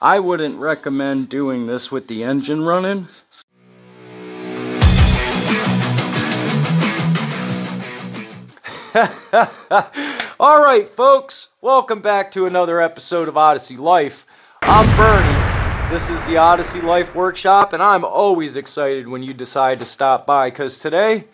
I wouldn't recommend doing this with the engine running. All right, folks, welcome back to another episode of Odyssey Life. I'm Bernie. This is the Odyssey Life Workshop, and I'm always excited when you decide to stop by because today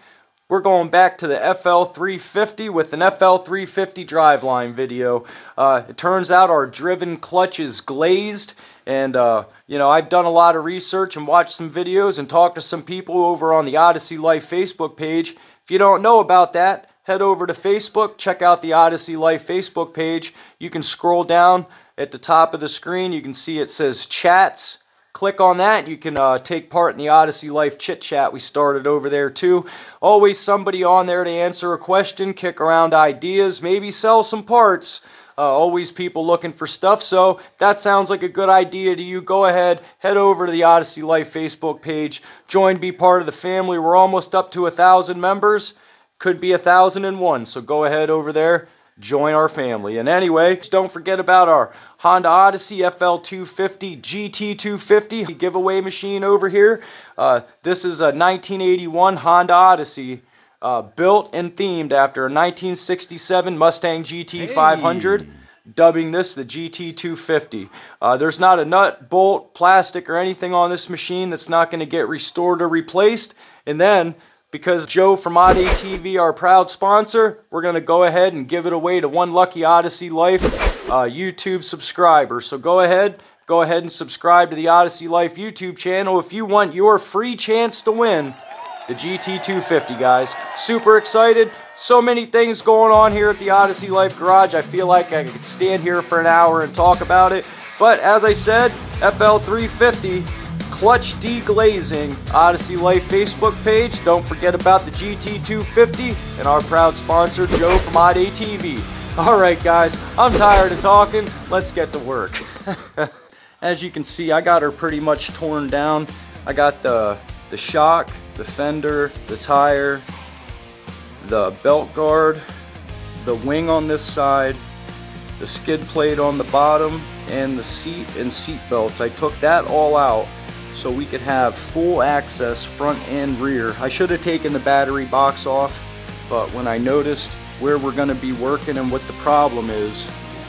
we're going back to the FL350 with an FL350 driveline video. Uh, it turns out our driven clutch is glazed, and uh, you know I've done a lot of research and watched some videos and talked to some people over on the Odyssey Life Facebook page. If you don't know about that, head over to Facebook, check out the Odyssey Life Facebook page. You can scroll down at the top of the screen. You can see it says chats. Click on that. You can uh, take part in the Odyssey Life chit chat we started over there too. Always somebody on there to answer a question, kick around ideas, maybe sell some parts. Uh, always people looking for stuff. So that sounds like a good idea to you. Go ahead, head over to the Odyssey Life Facebook page, join, be part of the family. We're almost up to a thousand members could be a thousand and one. So go ahead over there, join our family. And anyway, don't forget about our Honda Odyssey FL250 GT250 giveaway machine over here. Uh, this is a 1981 Honda Odyssey. Uh, built and themed after a 1967 Mustang GT 500 hey dubbing this the GT250. Uh, there's not a nut, bolt, plastic, or anything on this machine that's not going to get restored or replaced. And then because Joe from Odd ATV, our proud sponsor, we're going to go ahead and give it away to one lucky Odyssey Life uh, YouTube subscriber. So go ahead, go ahead and subscribe to the Odyssey Life YouTube channel if you want your free chance to win the GT250, guys. Super excited. So many things going on here at the Odyssey Life Garage. I feel like I could stand here for an hour and talk about it. But as I said, FL350 Clutch Deglazing Odyssey Life Facebook page. Don't forget about the GT250 and our proud sponsor Joe from Odd ATV. Alright guys, I'm tired of talking. Let's get to work. As you can see, I got her pretty much torn down. I got the, the shock, the fender, the tire, the belt guard, the wing on this side, the skid plate on the bottom, and the seat and seat belts. I took that all out so we could have full access front and rear. I should have taken the battery box off, but when I noticed where we're going to be working and what the problem is,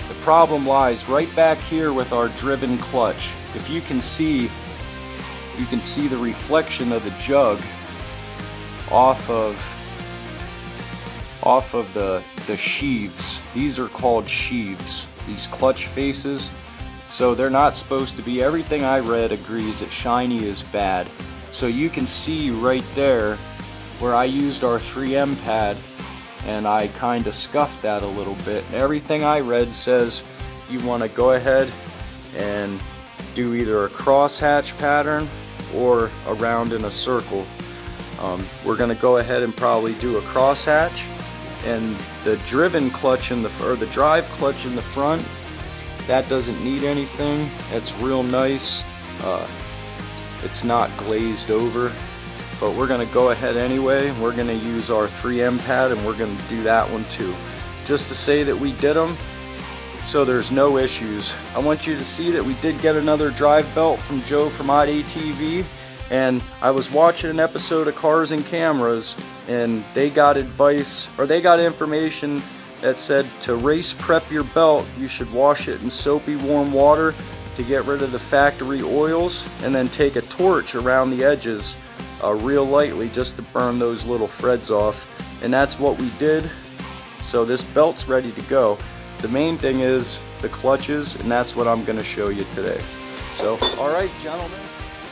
the problem lies right back here with our driven clutch. If you can see, you can see the reflection of the jug off of off of the the sheaves. These are called sheaves. These clutch faces so they're not supposed to be. Everything I read agrees that shiny is bad. So you can see right there where I used our 3M pad and I kind of scuffed that a little bit. Everything I read says you want to go ahead and do either a crosshatch pattern or around in a circle. Um, we're going to go ahead and probably do a crosshatch and the driven clutch in the or the drive clutch in the front that doesn't need anything. It's real nice. Uh, it's not glazed over. But we're to go ahead anyway. We're to use our 3M pad and we're to do that one too. Just to say that we did them so there's no issues. I want you to see that we did get another drive belt from Joe from Odd ATV and I was watching an episode of Cars and Cameras and they got advice or they got information that said to race prep your belt, you should wash it in soapy warm water to get rid of the factory oils and then take a torch around the edges uh, real lightly just to burn those little threads off. And that's what we did. So this belt's ready to go. The main thing is the clutches and that's what I'm going to show you today. So, alright gentlemen.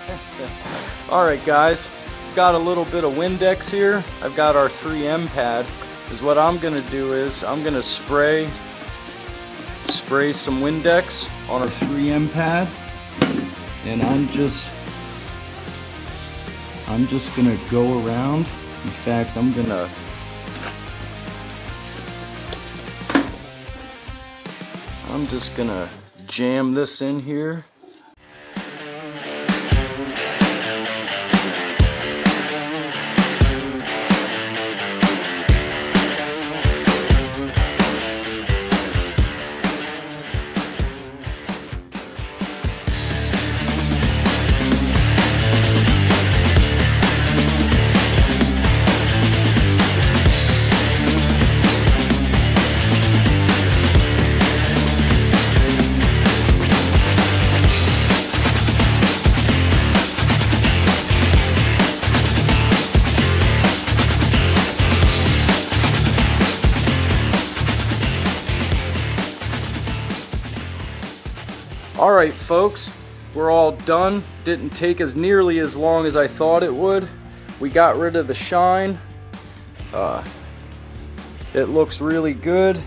alright guys, got a little bit of Windex here. I've got our 3M pad is what I'm gonna do is I'm gonna spray spray some Windex on a 3M pad and I'm just I'm just gonna go around. In fact I'm gonna I'm just gonna jam this in here Alright folks, we're all done. Didn't take as nearly as long as I thought it would. We got rid of the shine. Uh, it looks really good.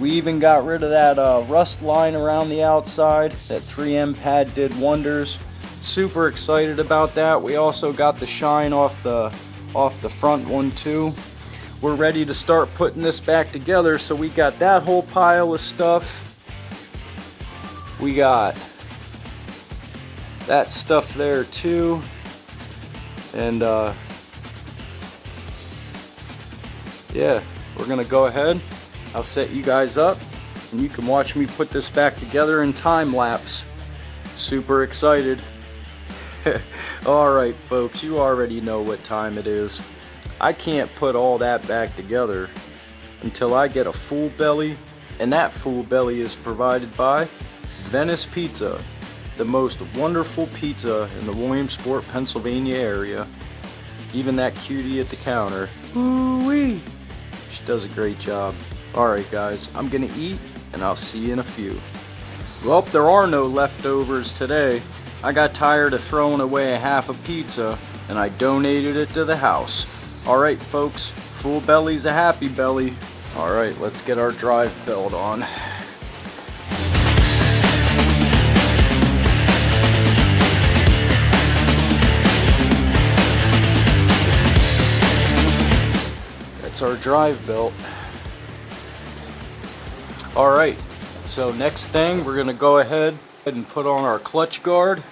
We even got rid of that uh, rust line around the outside. That 3M pad did wonders. Super excited about that. We also got the shine off the off the front one too. We're ready to start putting this back together. So we got that whole pile of stuff. We got that stuff there too. And uh, yeah, we're gonna go ahead. I'll set you guys up and you can watch me put this back together in time lapse. Super excited. Alright folks, you already know what time it is. I can't put all that back together until I get a full belly and that full belly is provided by Venice Pizza, the most wonderful pizza in the Williamsport, Pennsylvania area. Even that cutie at the counter. Ooh-wee! She does a great job. Alright guys, I'm gonna eat and I'll see you in a few. Well, there are no leftovers today. I got tired of throwing away a half a pizza and I donated it to the house. Alright folks, full belly's a happy belly. Alright, let's get our drive belt on. Drive belt. Alright, so next thing we're to go ahead and put on our clutch guard.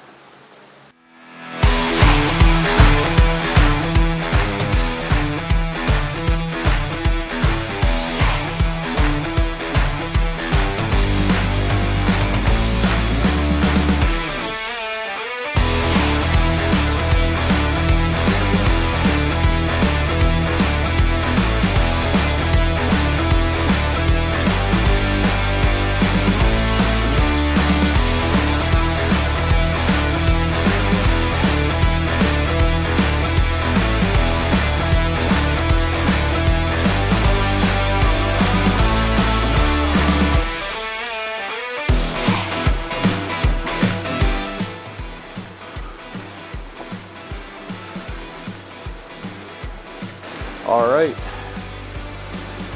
Alright,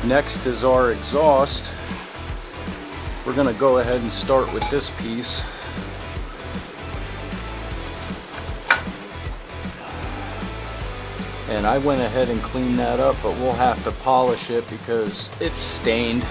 next is our exhaust. We're to go ahead and start with this piece. And I went ahead and cleaned that up, but we'll have to polish it because it's stained.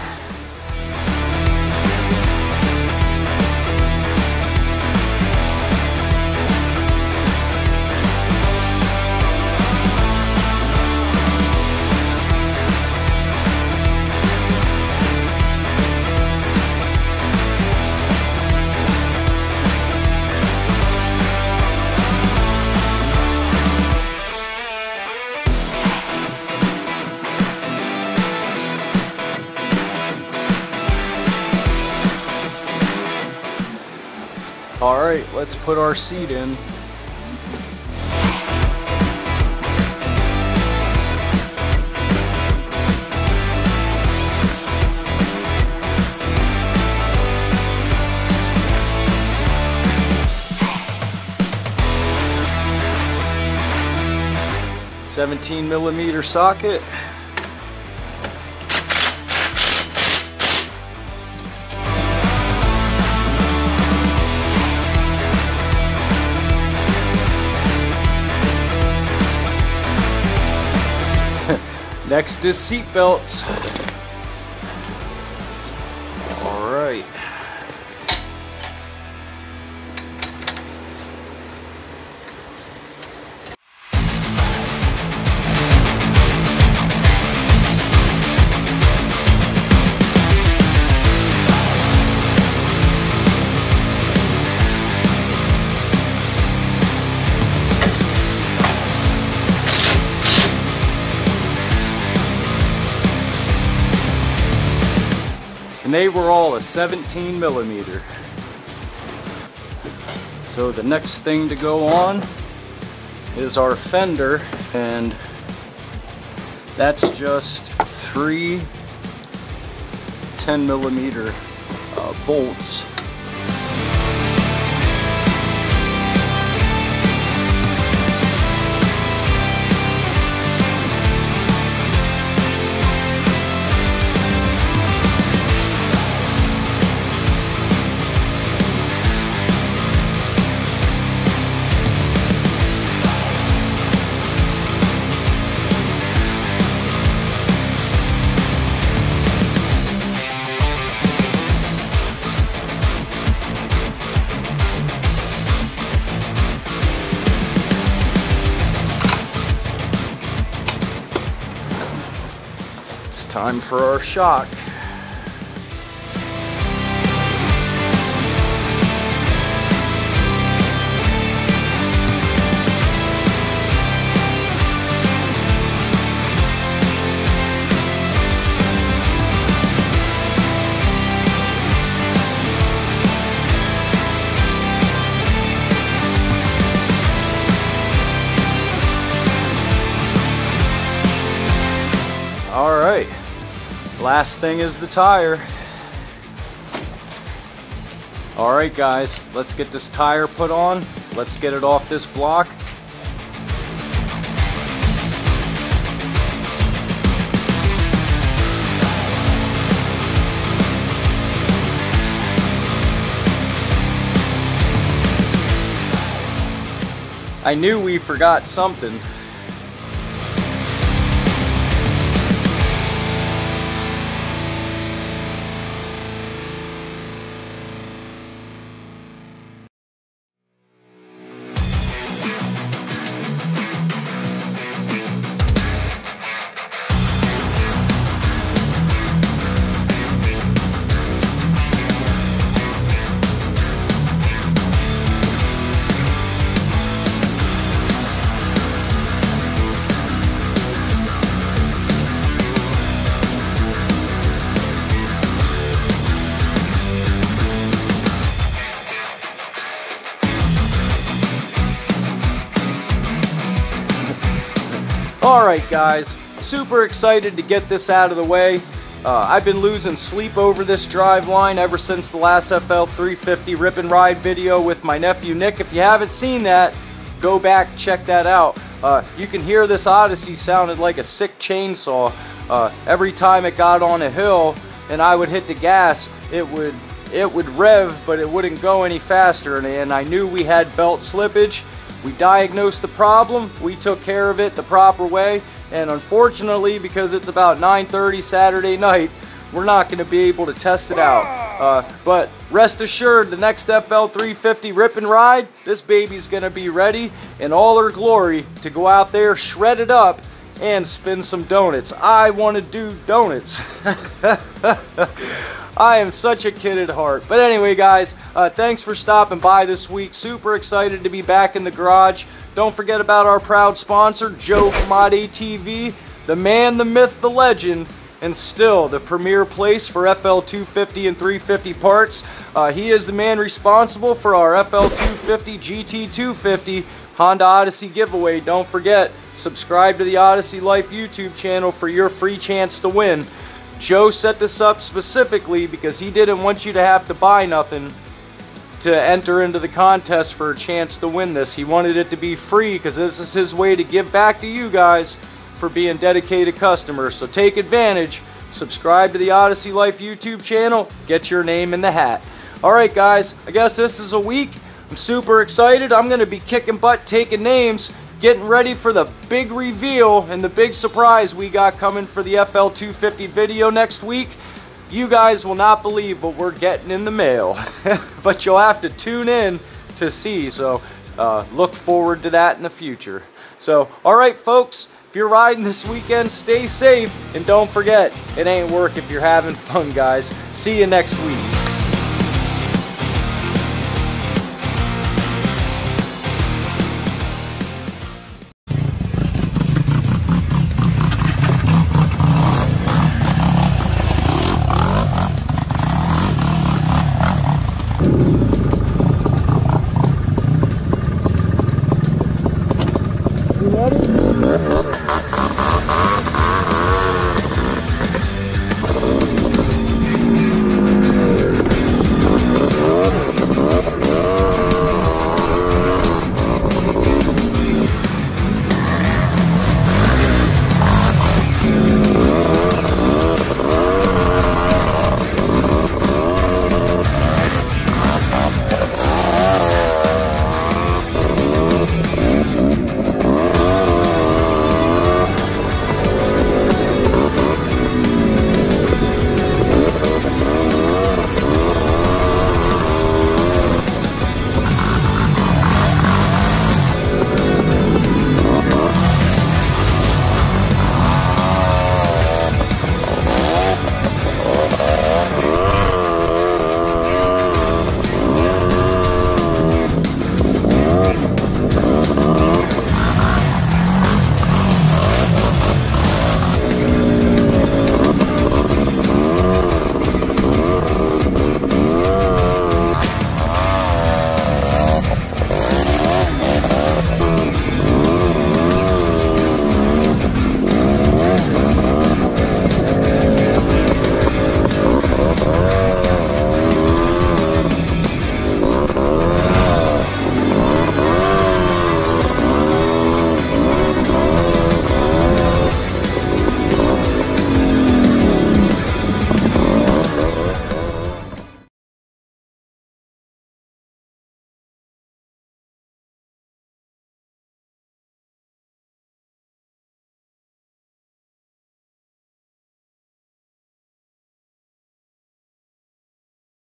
Let's put our seat in. Seventeen millimeter socket. Next is seat and they were all a 17 millimeter. So the next thing to go on is our fender and that's just three 10 millimeter uh, bolts time for our shock. Last thing is the tire. All right, guys, let's get this tire put on. Let's get it off this block. I knew we forgot something. Right, guys, super excited to get this out of the way. Uh, I've been losing sleep over this drive line ever since the last FL 350 Rip and Ride video with my nephew Nick. If you haven't seen that, go back, check that out. Uh, you can hear this Odyssey sounded like a sick chainsaw. Uh, every time it got on a hill and I would hit the gas, it would it would rev, but it wouldn't go any faster. And, and I knew we had belt slippage. We diagnosed the problem, we took care of it the proper way, and unfortunately, because it's about 9.30 Saturday night, we're not going to be able to test it out. Uh, but rest assured, the next FL350 Rip and Ride, this baby's going to be ready in all her glory to go out there, shred it up, and spin some donuts. I want to do donuts. I am such a kid at heart. But anyway, guys, uh, thanks for stopping by this week. Super excited to be back in the garage. Don't forget about our proud sponsor, Joe from Odd ATV, the man, the myth, the legend, and still the premier place for FL 250 and 350 parts. Uh, he is the man responsible for our FL 250 GT 250 Honda Odyssey giveaway. Don't forget, subscribe to the Odyssey Life YouTube channel for your free chance to win. Joe set this up specifically because he didn't want you to have to buy nothing to enter into the contest for a chance to win this. He wanted it to be free because this is his way to give back to you guys for being dedicated customers. So take advantage. Subscribe to the Odyssey Life YouTube channel. Get your name in the hat. All right, guys. I guess this is a week. I'm super excited. I'm going to be kicking butt, taking names getting ready for the big reveal and the big surprise we got coming for the FL250 video next week. You guys will not believe what we're getting in the mail, but you'll have to tune in to see. So uh, look forward to that in the future. So, all right, folks, if you're riding this weekend, stay safe and don't forget, it ain't work if you're having fun, guys. See you next week.